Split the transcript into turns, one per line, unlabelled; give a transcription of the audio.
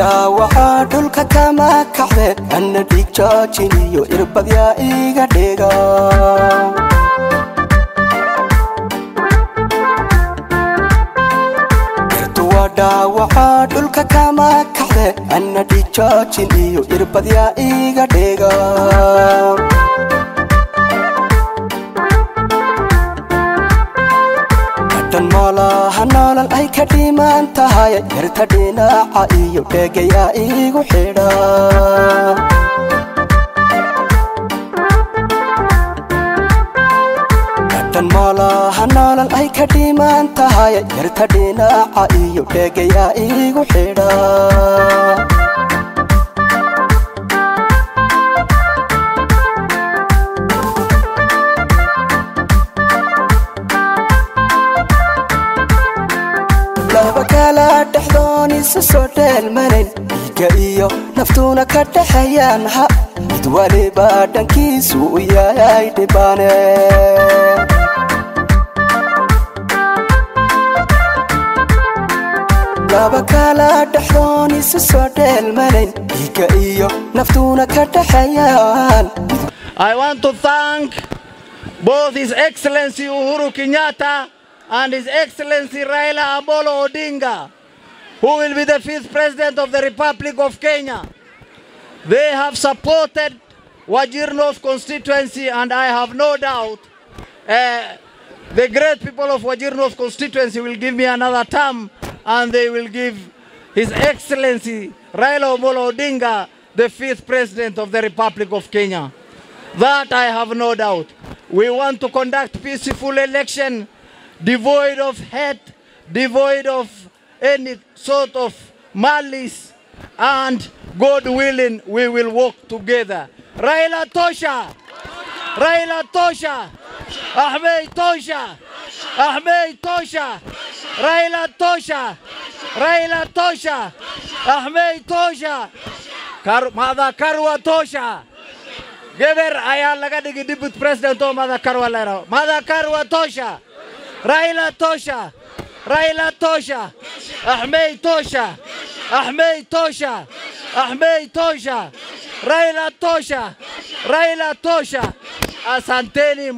dhaawacaa dhulka kama kaxde anna dhiig joojin iyo irbadyaa iga dhiga dhirtu waa dhaawacaa dhulka kama kaxde anna dhiig joojin iyo irbadyaa iga dhiga dhan moolaha noolal ay ka dhiman tahay. Yarta dhinaca iyo dheegayaa igu xidha. Dhan moolaha noolal ay ka dhiman tahay. Yarta dhinaca iyo dheegayaa igu xidha dhexdoon isa soo dheelmanayn dhiigga iyo naftuuna ka dhexeeyaan ha. Mid waliba dhankiisu u yahay dhibaane laba kala dhexdoon isa soo dheelmanayn dhiigga iyo naftuuna ka dhexeeyaan
I want to thank both His Excellency Uhuru Kenyatta and His Excellency Raila Amolo Odinga, who will be the fifth President of the Republic of Kenya. They have supported Wajir North constituency and I have no doubt uh, the great people of Wajir North constituency will give me another term and they will give His Excellency Raila Amolo Odinga the fifth President of the Republic of Kenya. That I have no doubt. We want to conduct peaceful election devoid of hate, devoid of any sort of malice, and God willing, we will work together. Raila Tosha! Raila Tosha! Ahmed Tosha! Ahmed Tosha! Raila Tosha! Raila Tosha! Ahmed Tosha! Mada Karwa Tosha! Geber ayaa laga dhigi deputy president oo Mada Karwa leero. Mada Karwa Tosha! Raila Tosha, رايلة توشة. أحمي توشة. أحمي توشة. أحمي توشة. رايلة توشة. رايلة توشة. أسانتيني